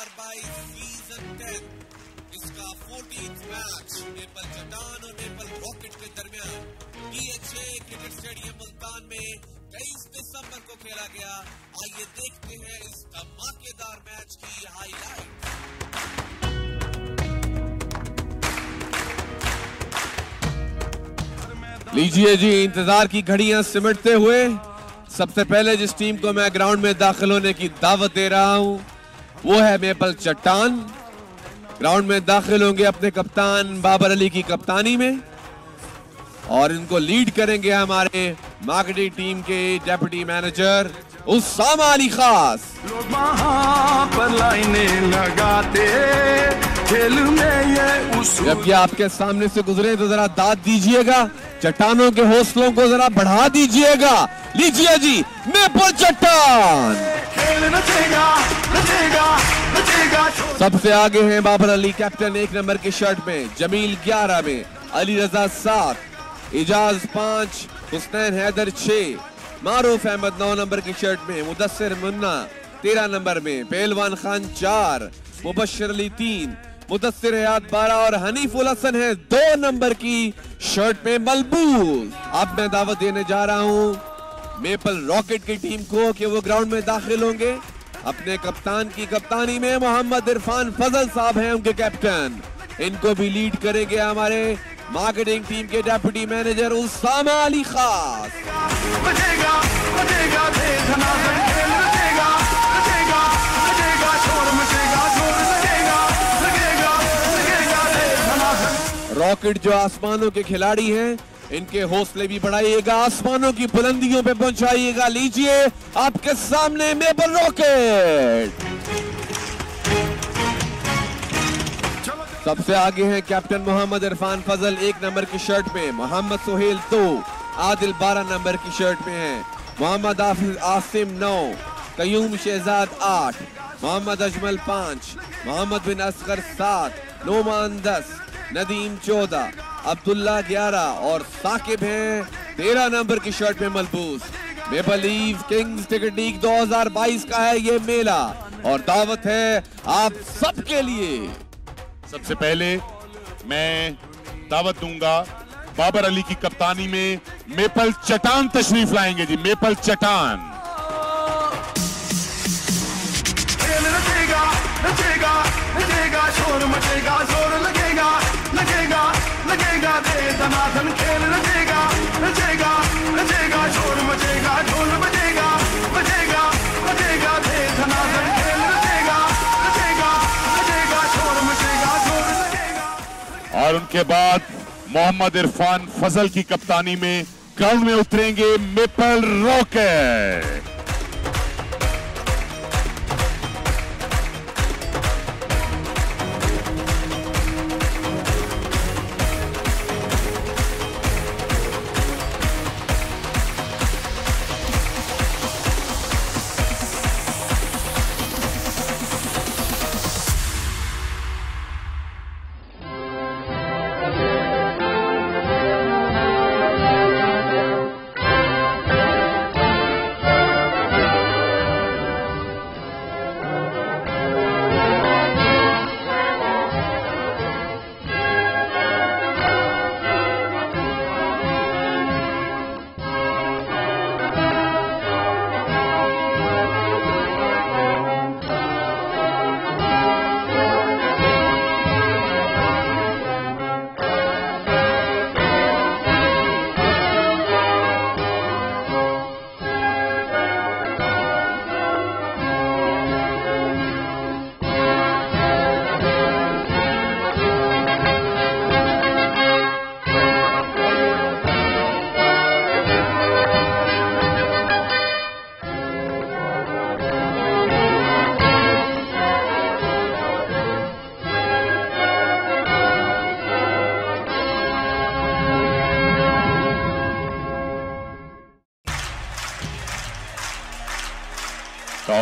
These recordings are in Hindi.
2022 सीज़न 10 इसका 14th मैच नेपाल चट्टान और नेपाल रॉकेट के दरमियान डीएचए क्रिकेट स्टेडियम मुल्तान में 23 दिसंबर को खेला गया। आइए देखते हैं इस धमाकेदार मैच की हाईलाइट लीजिए जी, इंतज़ार की घड़ियाँ सिमटते हुए। सबसे पहले जिस टीम को मैं ग्राउंड में दाखिल होने की दावत दे रहा हूँ वो है मेपल चट्टान। ग्राउंड में दाखिल होंगे अपने कप्तान बाबर अली की कप्तानी में। और इनको लीड करेंगे हमारे मार्केटिंग टीम के डेप्यूटी मैनेजर उसामा अली खास। लोग पर लाइनें लगाते खेल में जब ये आपके सामने से गुजरे तो जरा दाद दीजिएगा चट्टानों के हौसलों को जरा बढ़ा दीजिएगा। लीजिए जी मेपल चट्टान। सबसे आगे हैं बाबर अली, कैप्टन एक नंबर की शर्ट में, जमील ग्यारह में, अली रजा सात इजाज पाँच हुसनैन हैदर छह, मारूफ अहमद नौ नंबर की शर्ट में मुदसर मुन्ना तेरह नंबर में, पहलवान खान चार, मुबशर अली तीन मुदसर हयात बारह और हनीफुल हसन है दो नंबर की शर्ट में मलबूस। अब मैं दावत देने जा रहा हूँ। मेपल रॉकेट की टीम को कि वो ग्राउंड में दाखिल होंगे। अपने कप्तान की कप्तानी में मोहम्मद इरफान फजल साहब हैं उनके कैप्टन। इनको भी लीड करेंगे हमारे मार्केटिंग टीम के डेप्यूटी मैनेजर उसामा अली खास। रॉकेट जो आसमानों के खिलाड़ी हैं इनके हौसले भी बढ़ाइएगा, आसमानों की बुलंदियों पे पहुंचाइएगा। लीजिए आपके सामने मेबल रॉकेट सबसे आगे हैं कैप्टन मोहम्मद इरफान फजल, एक नंबर की शर्ट में मोहम्मद सोहेल दो, आदिल बारह नंबर की शर्ट में है। मोहम्मद आसिम नौ, कयूम शहजाद आठ, मोहम्मद अजमल पाँच, मोहम्मद बिन असगर सात नोमान दस, नदीम चौदह अब्दुल्ला ग्यारह और साकिब हैं। तेरह नंबर की शर्ट में मलबूस। मैं बलीव किंग्स टिकट लीग 2022 का है ये मेला। और दावत है आप सबके लिए। सबसे पहले मैं दावत दूँगा बाबर अली की कप्तानी में मेपल चटान तशरीफ़ लाएँगे जी मेपल चटान खेल नचेगा नचेगा नचेगा शोर मचेगा ज़ोर लगेगा। लगेगा खेल शोर मचेगा ढोल बजेगा बजेगा बजेगा खेल शोर मचेगा ज़ोर लगेगा। और उनके बाद मोहम्मद इरफान फजल की कप्तानी में ग्राउंड में उतरेंगे मेपल रॉकेट।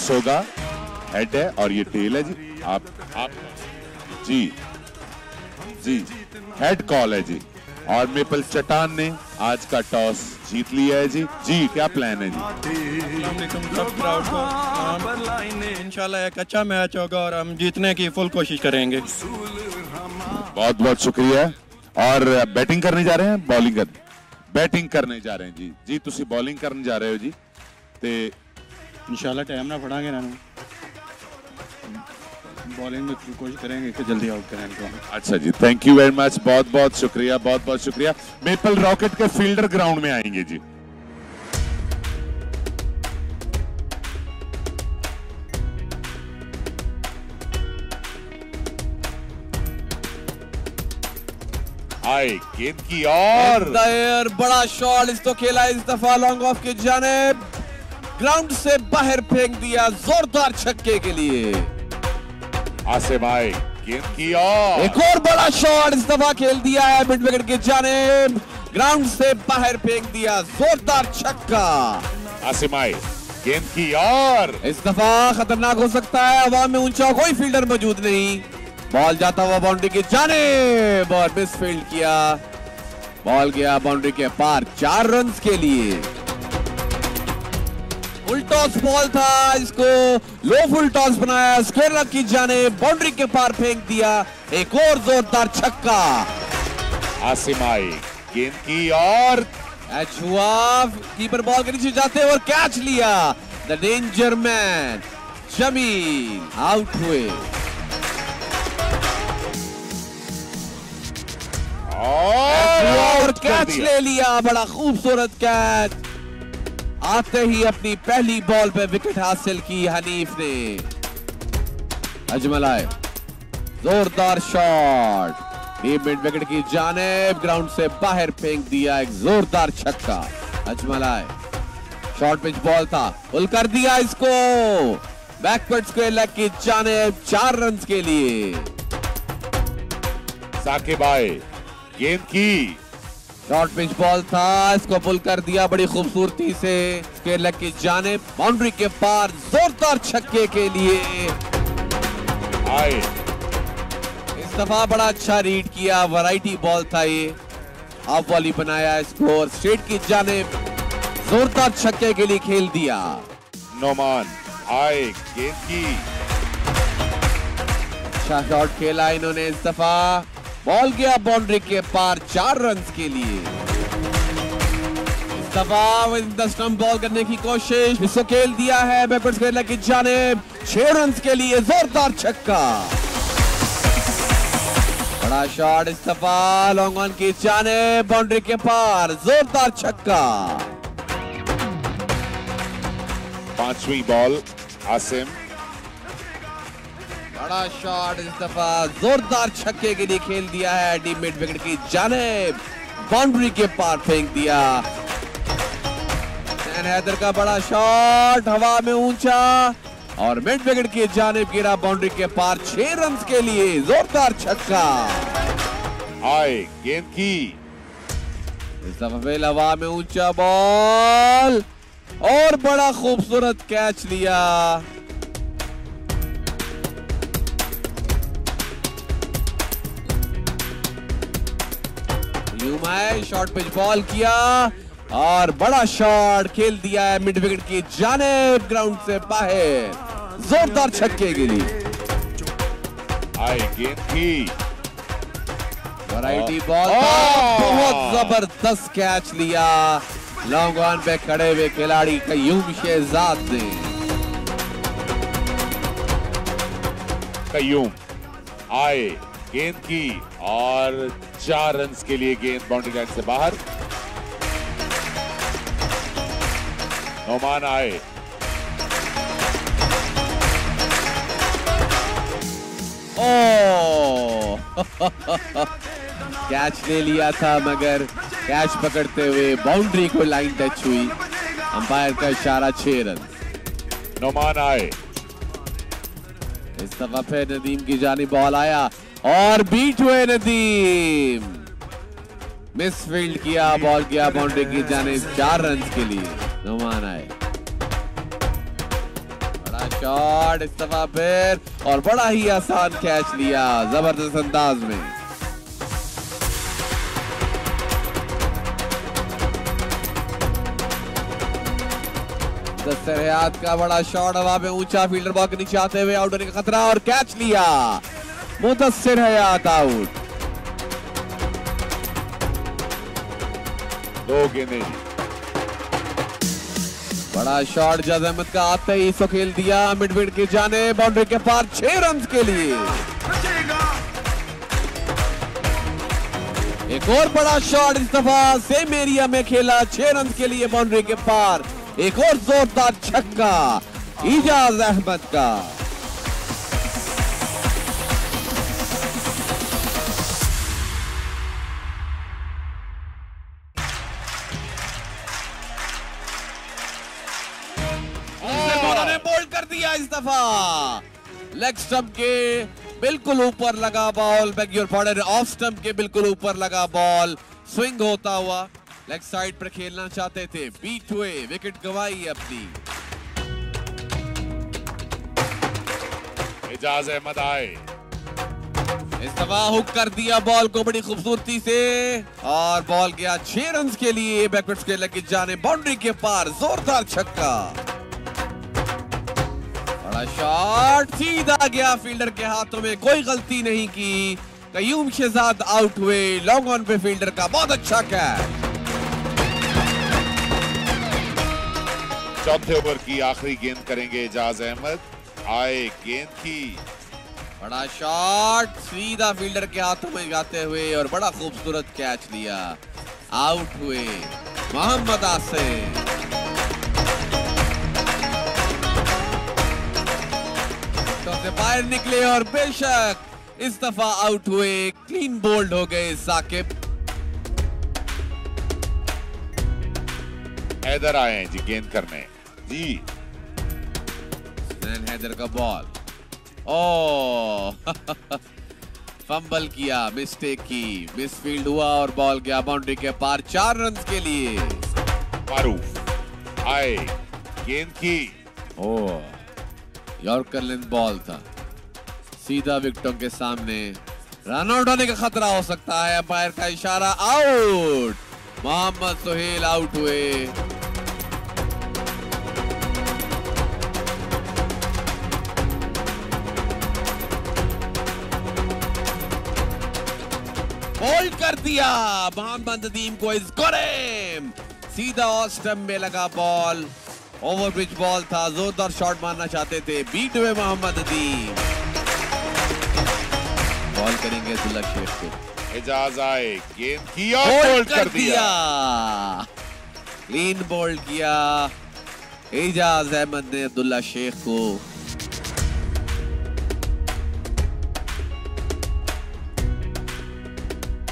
क्रॉस होगा। हेड है और ये टेल है जी। आप आप जी। जी। हेड कॉल है जी। और मेपल चटान ने आज का टॉस जीत लिया है जी। जी क्या प्लान है जी? इंशाल्लाह एक अच्छा मैच होगा और हम जीतने की फुल कोशिश करेंगे। बहुत बहुत शुक्रिया। और uh, बैटिंग करने जा रहे हैं? बॉलिंग करने बैटिंग करने जा रहे हैं जी। जी तुम बॉलिंग करने जा रहे हो जी। ते इंशाल्लाह टाइम ना पढ़ांगे ना बॉलिंग में कोशिश करेंगे कि जल्दी आउट करें इनको। अच्छा जी थैंक यू वेरी मच बहुत बहुत शुक्रिया बहुत बहुत शुक्रिया। मेपल रॉकेट के फील्डर ग्राउंड में आएँगे जी। आए गेंद की और बड़ा शॉट इस तो खेला इस दफ़ा लॉन्ग ऑफ़ की जानेब। ग्राउंड से बाहर फेंक दिया जोरदार छक्के के लिए। आसिम आए गेंद की और एक और बड़ा शॉट इस दफ़ा खेल दिया है मिड विकेट की जानेब। ग्राउंड से बाहर फेंक दिया जोरदार छक्का। आसिम आए गेंद की और इस दफ़ा खतरनाक हो सकता है हवा में ऊँचा कोई फील्डर मौजूद नहीं। बॉल जाता हुआ बाउंड्री की जाने और मिस फ़ील्ड किया। बॉल गया बाउंड्री के पार चार रन के लिए। फुल टॉस बॉल था इसको लो फुल टॉस बनाया। स्क्वेयर की जाने बाउंड्री के पार फेंक दिया एक और जोरदार छक्का। आसिम आए गेंद की और कैच हुआ कीपर बॉल के नीचे जाते और कैच लिया। द डेंजर मैन ज़मीन आउट हुए। और कैच ले लिया बड़ा खूबसूरत कैच आते ही अपनी पहली बॉल पे विकेट हासिल की हनीफ ने। अजमल आए। जोरदार शॉट। डीप मिड विकेट की जानेब, ग्राउंड से बाहर फेंक दिया एक जोरदार छक्का। अजमल आए। शॉर्ट पिच बॉल था। पुल कर दिया इसको। बैकवर्ड स्क्वेयर लेग की जानेब चार रन के लिए। साकिब आए। गेंद की। शॉर्ट पिच बॉल था इसको पुल कर दिया बड़ी खूबसूरती से। लेग की जानेब बाउंड्री के पार जोरदार छक्के के लिए। आए। इस दफ़ा बड़ा अच्छा रीड किया वैरायटी बॉल था ये। ऑफ़ वॉली बनाया इसको और स्ट्रेट की जानेब जोरदार छक्के के लिए खेल दिया। नोमान आए गेंद की। अच्छा शॉट खेला इन्होंने इस दफ़ा। बॉल गया बाउंड्री के पार चार रन के लिए। इस बॉल करने की कोशिश। इसको खेल दिया है बैकवर्ड स्क्वेयर की जानेब। छह रन के लिए जोरदार छक्का। बड़ा शॉट इस दफ़ा लॉन्ग ऑन की जानेब। बाउंड्री के पार जोरदार छक्का। पांचवी बॉल, आसिम। बड़ा शॉट इस दफ़ा जोरदार छक्के के लिए खेल दिया है। डी मिड विकेट की जानेब बाउंड्री के पार फेंक दिया। हैदर का बड़ा शॉट हवा में ऊँचा। और मिड विकेट की जानेब गिरा बाउंड्री के पार छह रन के लिए। जोरदार छक्का। आए गेंद की। इस दफ़ा हवा में ऊँचा बॉल और बड़ा खूबसूरत कैच लिया। शॉर्ट पिच बॉल किया और बड़ा शॉट खेल दिया है मिड विकेट की जानेब ग्राउंड से बाहर। जोरदार छक्के के लिए। गेंद की। वैरायटी बॉल बहुत ज़बरदस्त कैच लिया। लॉन्ग ऑन पे खड़े हुए खिलाड़ी कयूम शहजाद ने कयूम आए गेंद की और चार रन के लिए गेंद बाउंड्री लाइन से बाहर। नौमान आए। ओ कैच ले लिया था, मगर कैच पकड़ते हुए बाउंड्री को लाइन टच हुई। अंपायर का इशारा, छह रन। नौमान आए। इस दफ़ा फिर नदीम की जानी, बॉल आया। और बीच हुए नदीम। मिस फ़ील्ड किया बॉल किया बाउंड्री की जाने चार रन के लिए। नुमान आए। बड़ा शॉट इस दफ़ा फिर, और बड़ा ही आसान कैच लिया ज़बरदस्त अंदाज में। का बड़ा शॉट हवा में ऊँचा फील्डर बॉल के नीचे आते हुए आउट होने का खतरा, और कैच लिया। मुदस्सिर हयात आउट दो गेंदें बड़ा शॉट जज अहमद का आते ही इसको खेल दिया। मिड विकेट के जाने बाउंड्री के पार छह रन के लिए। एक और बड़ा शॉट इस दफ़ा सेम एरिया में खेला छह रन के लिए बाउंड्री के पार। एक और जोरदार छक्का इजाज अहमद का। दिया इस दफ़ा। लेग स्टंप के बिल्कुल ऊपर लगा ball back your border off stump के बिल्कुल ऊपर लगा बॉल स्विंग होता हुआ। लेग साइड पर खेलना चाहते थे। बीट हुए विकेट गवाई अपनी। एजाज अहमद आए। इस दफ़ा हुक कर दिया बॉल को बड़ी खूबसूरती से। और बॉल गया छह रन के लिए। बैकवर्ड्स के लगे जाने बाउंड्री के पार, जोरदार छक्का। शॉट सीधा गया फील्डर के हाथों में कोई गलती नहीं की। कयूम शहजाद आउट हुए लॉन्ग ऑन पे फील्डर का बहुत अच्छा कैच चौथे ओवर की आखिरी गेंद करेंगे एजाज अहमद। आए गेंद की। बड़ा शॉट सीधा फील्डर के हाथों में जाते हुए और बड़ा खूबसूरत कैच लिया आउट हुए मोहम्मद आसिफ। से बाहर निकले और बेशक इस दफ़ा आउट हुए क्लीन बोल्ड हो गए साकिब। हैदर आए हैं जी गेंद करने। जी। हैदर का बॉल ओ फंबल किया मिस्टेक की। मिसफील्ड हुआ और बॉल गया बाउंड्री के पार चार रन के लिए। मारूफ आए गेंद की। ओ यॉर्कर बॉल था। सीधा विकेटों के सामने। रन आउट होने का खतरा हो सकता है, अंपायर का इशारा आउट। मोहम्मद सोहेल आउट हुए। होल्ड कर दिया। मोहम्मद नदीम को इस गोरेम सीधा ऑफ़ स्टंप में लगा बॉल। ओवर पिच बॉल था जोरदार शॉट मारना चाहते थे। बीट हुए मोहम्मद नदीम बॉल करेंगे अब्दुल्ला शेख को। एजाज आए गेंद की और होल्ड होल्ड कर दिया। क्लीन बोल्ड किया। एजाज अहमद ने अब्दुल्ला शेख को।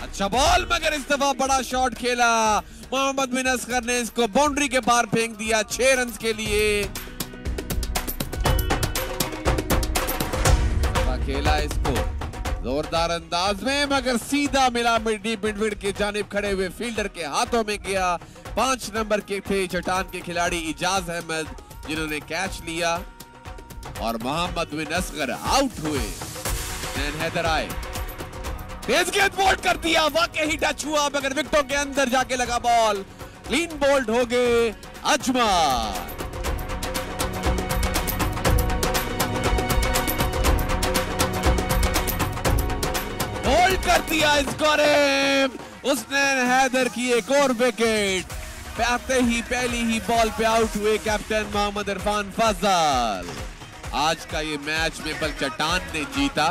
अच्छा बॉल मगर इस दफ़ा बड़ा शॉट खेला। मोहम्मद बिन असगर ने इसको बाउंड्री के पार फेंक दिया, छह रन के लिए। खेला इसको जोरदार अंदाज में, मगर सीधा मिला मिडी मिडविड के जानब खड़े हुए फील्डर के हाथों में गया। पाँच नंबर के थे चट्टान के खिलाड़ी इजाज अहमद, जिन्होंने कैच लिया। और मोहम्मद बिन असगर आउट हुए। हैदर आए तेज गेंद बोल्ड कर दिया। वाकई ही टच हुआ। मगर विकटों के अंदर जाके लगा बॉल क्लीन बोल्ड हो गए अजमल। होल्ड कर दिया स्कोरिंग उसने हैदर की एक और विकेट आते ही, पहली ही बॉल पे आउट हुए कैप्टन मोहम्मद इरफान फजल। आज का ये मैच मेपल चट्टान ने जीता।